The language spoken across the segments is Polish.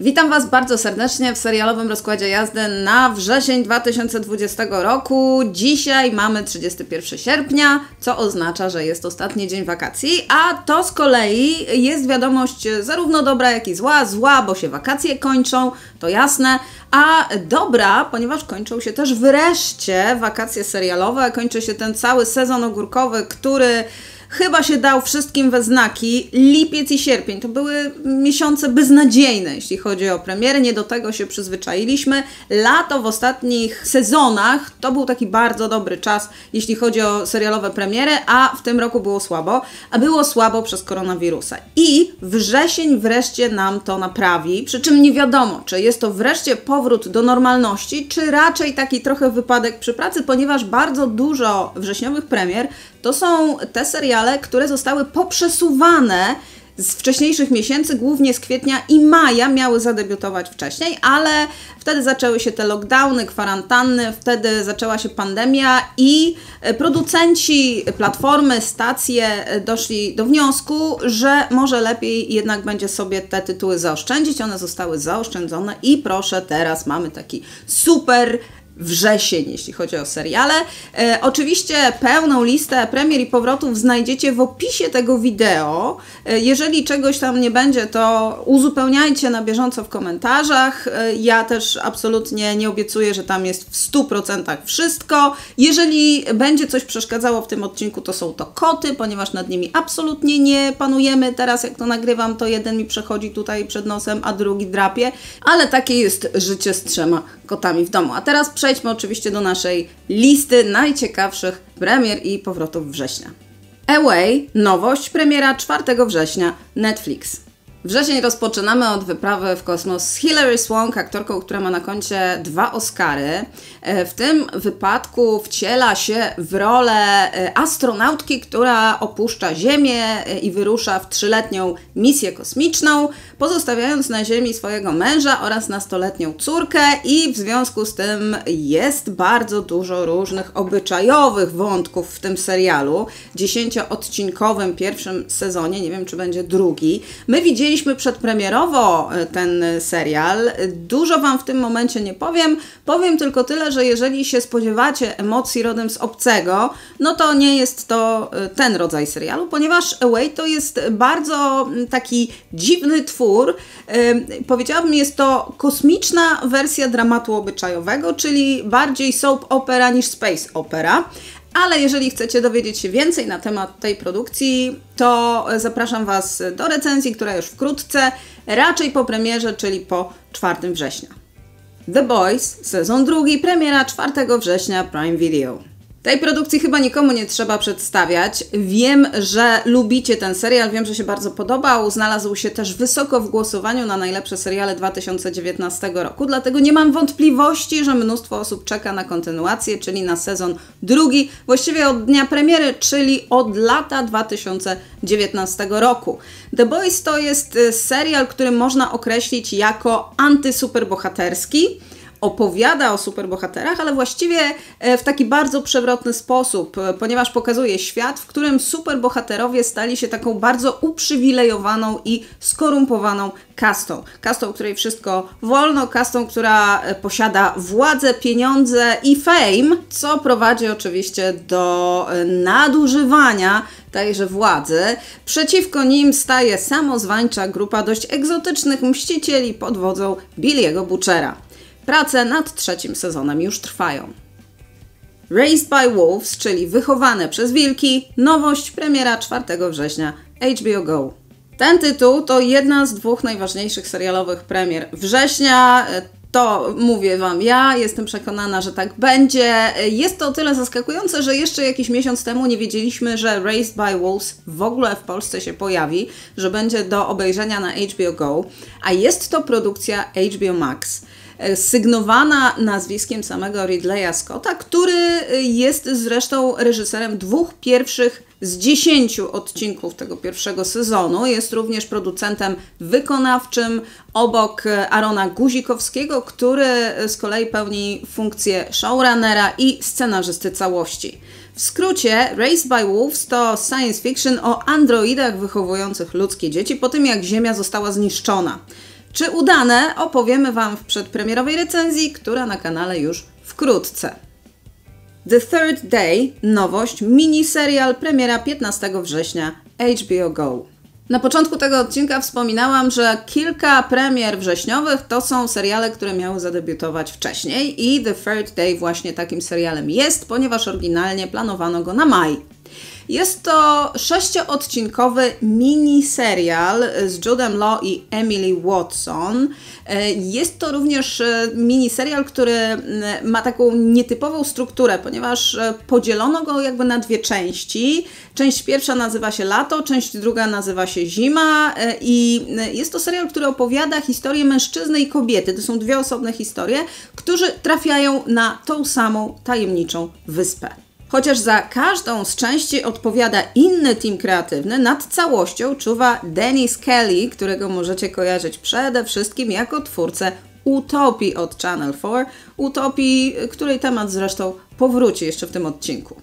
Witam Was bardzo serdecznie w serialowym rozkładzie jazdy na wrzesień 2020 roku. Dzisiaj mamy 31 sierpnia, co oznacza, że jest ostatni dzień wakacji, a to z kolei jest wiadomość zarówno dobra, jak i zła. Zła, bo się wakacje kończą, to jasne, a dobra, ponieważ kończą się też wreszcie wakacje serialowe, kończy się ten cały sezon ogórkowy, który chyba się dał wszystkim we znaki. Lipiec i sierpień to były miesiące beznadziejne, jeśli chodzi o premiery. Nie do tego się przyzwyczailiśmy. Lato w ostatnich sezonach to był taki bardzo dobry czas, jeśli chodzi o serialowe premiery, a w tym roku było słabo. A było słabo przez koronawirusa. I wrzesień wreszcie nam to naprawi. Przy czym nie wiadomo, czy jest to wreszcie powrót do normalności, czy raczej taki trochę wypadek przy pracy, ponieważ bardzo dużo wrześniowych premier to są te seriale, które zostały poprzesuwane z wcześniejszych miesięcy, głównie z kwietnia i maja, miały zadebiutować wcześniej, ale wtedy zaczęły się te lockdowny, kwarantanny, wtedy zaczęła się pandemia i producenci, platformy, stacje doszli do wniosku, że może lepiej jednak będzie sobie te tytuły zaoszczędzić. One zostały zaoszczędzone i proszę, teraz mamy taki super wrzesień, jeśli chodzi o seriale. E, oczywiście pełną listę premier i powrotów znajdziecie w opisie tego wideo. E, jeżeli czegoś tam nie będzie, to uzupełniajcie na bieżąco w komentarzach. E, ja też absolutnie nie obiecuję, że tam jest w 100% wszystko. Jeżeli będzie coś przeszkadzało w tym odcinku, to są to koty, ponieważ nad nimi absolutnie nie panujemy. Teraz jak to nagrywam, to jeden mi przechodzi tutaj przed nosem, a drugi drapie, ale takie jest życie z trzema kotami w domu. A teraz przejdźmy oczywiście do naszej listy najciekawszych premier i powrotów września. Away, nowość, premiera 4 września, Netflix. Wrzesień rozpoczynamy od wyprawy w kosmos z Hilary Swank, aktorką, która ma na koncie dwa Oscary. E, w tym wypadku wciela się w rolę e, astronautki, która opuszcza Ziemię e, i wyrusza w trzyletnią misję kosmiczną, pozostawiając na Ziemi swojego męża oraz nastoletnią córkę i w związku z tym jest bardzo dużo różnych obyczajowych wątków w tym serialu, dziesięcioodcinkowym pierwszym sezonie, nie wiem czy będzie drugi. My widzieliśmy Widzieliśmy przedpremierowo e, ten serial. Dużo Wam w tym momencie nie powiem. Powiem tylko tyle, że jeżeli się spodziewacie emocji rodem z obcego, no to nie jest to e, ten rodzaj serialu, ponieważ Away to jest bardzo taki dziwny twór. E, powiedziałabym, jest to kosmiczna wersja dramatu obyczajowego, czyli bardziej soap opera niż space opera. Ale jeżeli chcecie dowiedzieć się więcej na temat tej produkcji, to zapraszam Was do recenzji, która już wkrótce, raczej po premierze, czyli po 4 września. The Boys, sezon drugi, premiera 4 września Prime Video. Tej produkcji chyba nikomu nie trzeba przedstawiać. Wiem, że lubicie ten serial, wiem, że się bardzo podobał. Znalazł się też wysoko w głosowaniu na najlepsze seriale 2019 roku, dlatego nie mam wątpliwości, że mnóstwo osób czeka na kontynuację, czyli na sezon drugi, właściwie od dnia premiery, czyli od lata 2019 roku. The Boys to jest y, serial, który można określić jako antysuperbohaterski opowiada o superbohaterach, ale właściwie e, w taki bardzo przewrotny sposób, e, ponieważ pokazuje świat, w którym superbohaterowie stali się taką bardzo uprzywilejowaną i skorumpowaną kastą. Kastą, której wszystko wolno, kastą, która e, posiada władzę, pieniądze i fame, co prowadzi oczywiście do nadużywania tejże władzy. Przeciwko nim staje samozwańcza grupa dość egzotycznych mścicieli pod wodzą Billy'ego Butchera. Prace nad trzecim sezonem już trwają. Raised by Wolves, czyli Wychowane przez Wilki, nowość premiera 4 września HBO Go. Ten tytuł to jedna z dwóch najważniejszych serialowych premier września. To mówię Wam ja, jestem przekonana, że tak będzie. Jest to o tyle zaskakujące, że jeszcze jakiś miesiąc temu nie wiedzieliśmy, że Raised by Wolves w ogóle w Polsce się pojawi, że będzie do obejrzenia na HBO Go, a jest to produkcja HBO Max. E, sygnowana nazwiskiem samego Ridleya Scotta, który e, jest zresztą reżyserem dwóch pierwszych z dziesięciu odcinków tego pierwszego sezonu. Jest również producentem wykonawczym obok Arona Guzikowskiego, który z kolei pełni funkcję showrunnera i scenarzysty całości. W skrócie, Race by Wolves to science fiction o androidach wychowujących ludzkie dzieci po tym, jak Ziemia została zniszczona. Czy udane opowiemy Wam w przedpremierowej recenzji, która na kanale już wkrótce. The Third Day, nowość, miniserial, premiera 15 września, HBO Go. Na początku tego odcinka wspominałam, że kilka premier wrześniowych to są seriale, które miały zadebiutować wcześniej i The Third Day właśnie takim serialem jest, ponieważ oryginalnie planowano go na maj. Jest to sześcioodcinkowy miniserial z Judem Law i Emily Watson. E, jest to również e, miniserial, który ma taką nietypową strukturę, ponieważ e, podzielono go jakby na dwie części. Część pierwsza nazywa się Lato, część druga nazywa się Zima i jest to serial, który opowiada historię mężczyzny i kobiety. To są dwie osobne historie, którzy trafiają na tą samą tajemniczą wyspę. Chociaż za każdą z części odpowiada inny team kreatywny, nad całością czuwa Dennis Kelly, którego możecie kojarzyć przede wszystkim jako twórcę Utopii od Channel 4, Utopii, której temat zresztą powróci jeszcze w tym odcinku.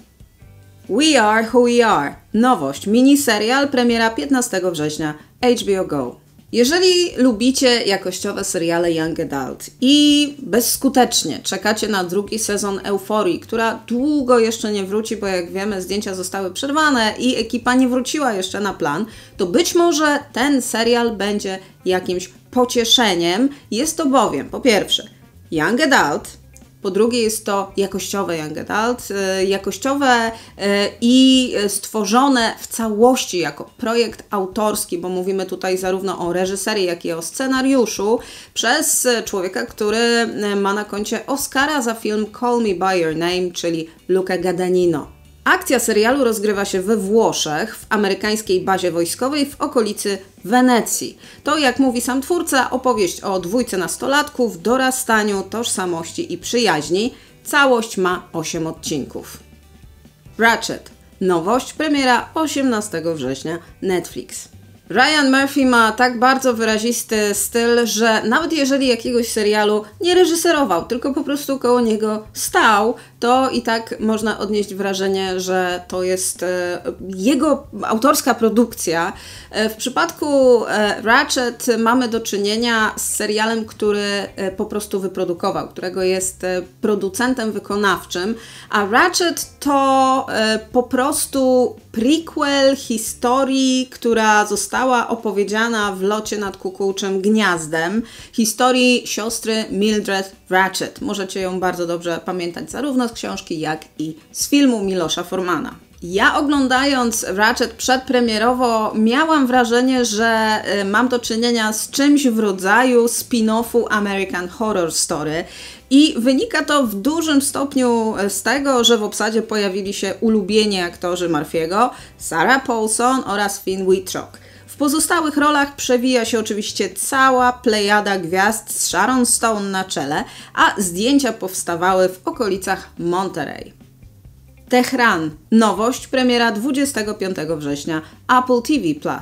We Are Who We Are. Nowość, miniserial, premiera 15 września, HBO Go. Jeżeli lubicie jakościowe seriale Young Adult i bezskutecznie czekacie na drugi sezon Euforii, która długo jeszcze nie wróci, bo jak wiemy, zdjęcia zostały przerwane i ekipa nie wróciła jeszcze na plan, to być może ten serial będzie jakimś pocieszeniem. Jest to bowiem, po pierwsze, Young Adult, po drugie jest to jakościowe young adult, y, jakościowe y, i stworzone w całości jako projekt autorski, bo mówimy tutaj zarówno o reżyserii, jak i o scenariuszu, przez człowieka, który y, ma na koncie Oscara za film Call Me By Your Name, czyli Luca Guadagnino. Akcja serialu rozgrywa się we Włoszech, w amerykańskiej bazie wojskowej w okolicy Wenecji. To, jak mówi sam twórca, opowieść o dwójce nastolatków, dorastaniu, tożsamości i przyjaźni. Całość ma 8 odcinków. Ratchet. Nowość, premiera 18 września Netflix. Ryan Murphy ma tak bardzo wyrazisty styl, że nawet jeżeli jakiegoś serialu nie reżyserował, tylko po prostu koło niego stał, to i tak można odnieść wrażenie, że to jest e, jego autorska produkcja. E, w przypadku e, Ratchet mamy do czynienia z serialem, który po prostu wyprodukował, którego jest producentem wykonawczym, a Ratchet to po prostu prequel historii, która została opowiedziana w locie nad kukułczym gniazdem, historii siostry Mildred Ratchet. Możecie ją bardzo dobrze pamiętać zarówno z książki, jak i z filmu Milosza Formana. Ja oglądając Ratchet przedpremierowo miałam wrażenie, że y, mam do czynienia z czymś w rodzaju spin-offu American Horror Story. I wynika to w dużym stopniu z tego, że w obsadzie pojawili się ulubieni aktorzy Murphy'ego, Sarah Paulson oraz Finn Wittrock. W pozostałych rolach przewija się oczywiście cała plejada gwiazd z Sharon Stone na czele, a zdjęcia powstawały w okolicach Monterey. Tehran. Nowość, premiera 25 września Apple TV+.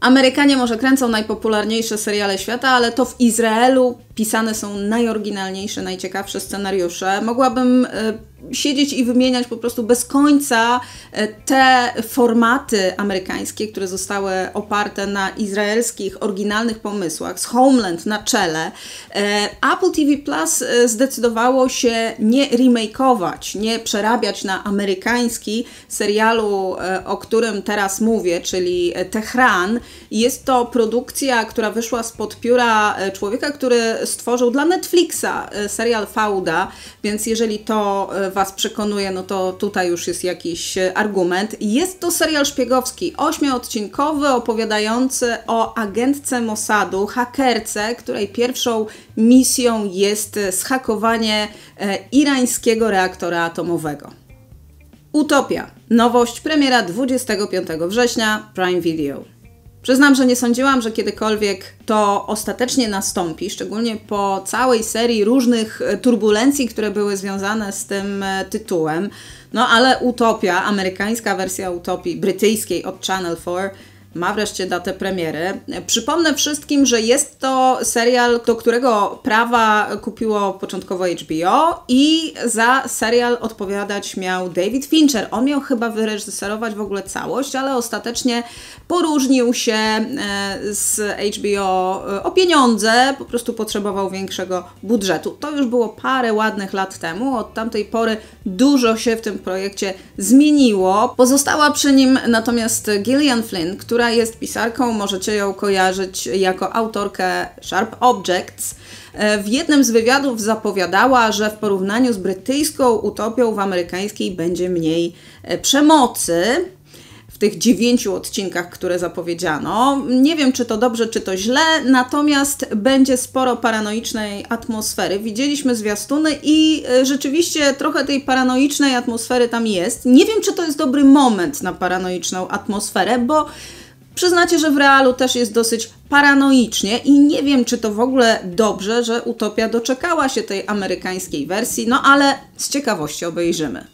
Amerykanie może kręcą najpopularniejsze seriale świata, ale to w Izraelu pisane są najoryginalniejsze, najciekawsze scenariusze. Mogłabym e, siedzieć i wymieniać po prostu bez końca e, te formaty amerykańskie, które zostały oparte na izraelskich, oryginalnych pomysłach, z Homeland na czele. E, Apple TV Plus e, zdecydowało się nie remakeować, nie przerabiać na amerykański serialu, o którym teraz mówię, czyli Tehran. Jest to produkcja, która wyszła spod pióra człowieka, który stworzył dla Netflixa serial Fauda, więc jeżeli to Was przekonuje, no to tutaj już jest jakiś e, argument. Jest to serial szpiegowski, ośmioodcinkowy, opowiadający o agentce Mossadu, hakerce, której pierwszą misją jest e, zhakowanie e, irańskiego reaktora atomowego. Utopia. Nowość, premiera 25 września, Prime Video. Przyznam, że nie sądziłam, że kiedykolwiek to ostatecznie nastąpi, szczególnie po całej serii różnych e, turbulencji, które były związane z tym e, tytułem. No ale Utopia, amerykańska wersja Utopii, brytyjskiej od Channel 4, ma wreszcie datę premiery. Przypomnę wszystkim, że jest to serial, do którego prawa kupiło początkowo HBO i za serial odpowiadać miał David Fincher. On miał chyba wyreżyserować w ogóle całość, ale ostatecznie poróżnił się e, z HBO e, o pieniądze, po prostu potrzebował większego budżetu. To już było parę ładnych lat temu. Od tamtej pory dużo się w tym projekcie zmieniło. Pozostała przy nim natomiast Gillian Flynn, która jest pisarką, możecie ją kojarzyć jako autorkę Sharp Objects. E, w jednym z wywiadów zapowiadała, że w porównaniu z brytyjską utopią w amerykańskiej będzie mniej przemocy w tych dziewięciu odcinkach, które zapowiedziano. Nie wiem, czy to dobrze, czy to źle, natomiast będzie sporo paranoicznej atmosfery. Widzieliśmy zwiastuny i e, rzeczywiście trochę tej paranoicznej atmosfery tam jest. Nie wiem, czy to jest dobry moment na paranoiczną atmosferę, bo przyznacie, że w realu też jest dosyć paranoicznie i nie wiem, czy to w ogóle dobrze, że Utopia doczekała się tej amerykańskiej wersji, no ale z ciekawości obejrzymy.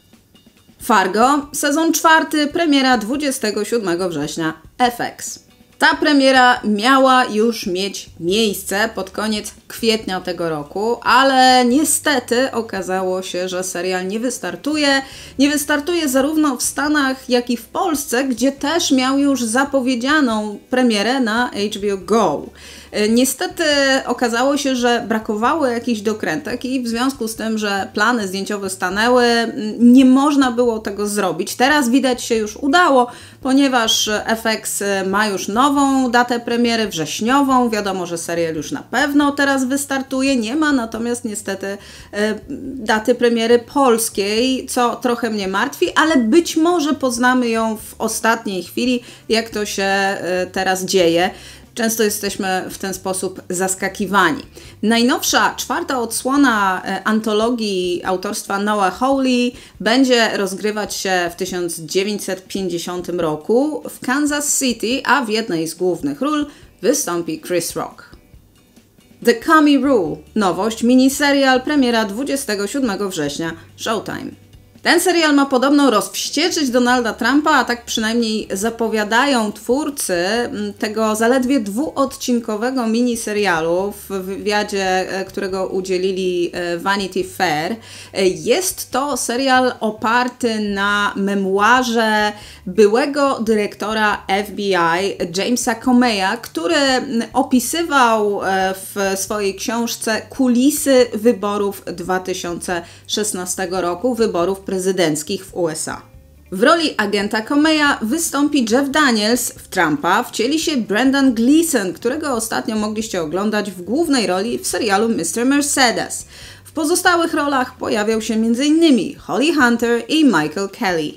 Fargo, sezon czwarty, premiera 27 września, FX. Ta premiera miała już mieć miejsce pod koniec kwietnia tego roku, ale niestety okazało się, że serial nie wystartuje. Nie wystartuje zarówno w Stanach, jak i w Polsce, gdzie też miał już zapowiedzianą premierę na HBO Go. E, niestety okazało się, że brakowało jakichś dokrętek i w związku z tym, że plany zdjęciowe stanęły, nie można było tego zrobić. Teraz widać się już udało, ponieważ FX ma już nową datę premiery wrześniową. Wiadomo, że serial już na pewno teraz wystartuje. Nie ma natomiast niestety e, daty premiery polskiej, co trochę mnie martwi, ale być może poznamy ją w ostatniej chwili, jak to się e, teraz dzieje. Często jesteśmy w ten sposób zaskakiwani. Najnowsza, czwarta odsłona e, antologii autorstwa Noah Hawley będzie rozgrywać się w 1950 roku w Kansas City, a w jednej z głównych ról wystąpi Chris Rock. The Kami Rule, nowość, miniserial, premiera 27 września, Showtime. Ten serial ma podobno rozwścieczyć Donalda Trumpa, a tak przynajmniej zapowiadają twórcy mm, tego zaledwie dwuodcinkowego miniserialu w wywiadzie, e, którego udzielili e, Vanity Fair. E, jest to serial oparty na memuarze byłego dyrektora FBI Jamesa Comeya, który mm, opisywał w swojej książce kulisy wyborów 2016 roku, wyborów prezydenckich w USA. W roli agenta Comeya wystąpi Jeff Daniels w Trumpa, wcieli się Brendan Gleeson, którego ostatnio mogliście oglądać w głównej roli w serialu Mr. Mercedes. W pozostałych rolach pojawiał się m.in. Holly Hunter i Michael Kelly.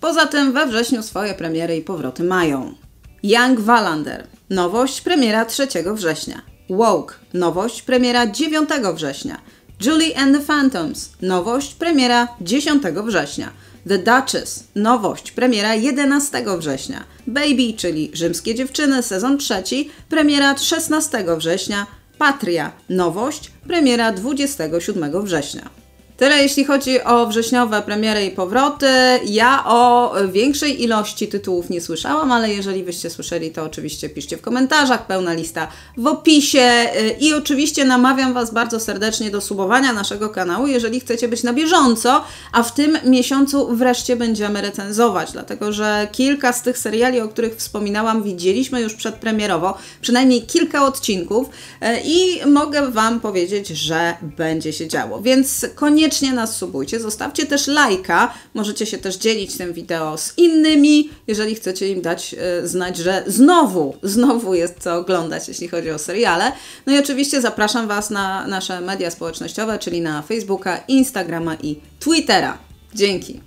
Poza tym we wrześniu swoje premiery i powroty mają. Young Wallander. Nowość premiera 3 września. Woke. Nowość premiera 9 września. Julie and the Phantoms, nowość, premiera 10 września. The Duchess, nowość, premiera 11 września. Baby, czyli Rzymskie Dziewczyny, sezon trzeci, premiera 16 września. Patria, nowość, premiera 27 września. Tyle jeśli chodzi o wrześniowe premiery i powroty. Ja o większej ilości tytułów nie słyszałam, ale jeżeli byście słyszeli, to oczywiście piszcie w komentarzach, pełna lista w opisie. I oczywiście namawiam Was bardzo serdecznie do subowania naszego kanału, jeżeli chcecie być na bieżąco, a w tym miesiącu wreszcie będziemy recenzować, dlatego że kilka z tych seriali, o których wspominałam, widzieliśmy już przedpremierowo, przynajmniej kilka odcinków e, i mogę Wam powiedzieć, że będzie się działo, więc koniecznie koniecznie nas subujcie, zostawcie też lajka, możecie się też dzielić tym wideo z innymi, jeżeli chcecie im dać e, znać, że znowu, znowu jest co oglądać, jeśli chodzi o seriale. No i oczywiście zapraszam Was na nasze media społecznościowe, czyli na Facebooka, Instagrama i Twittera. Dzięki!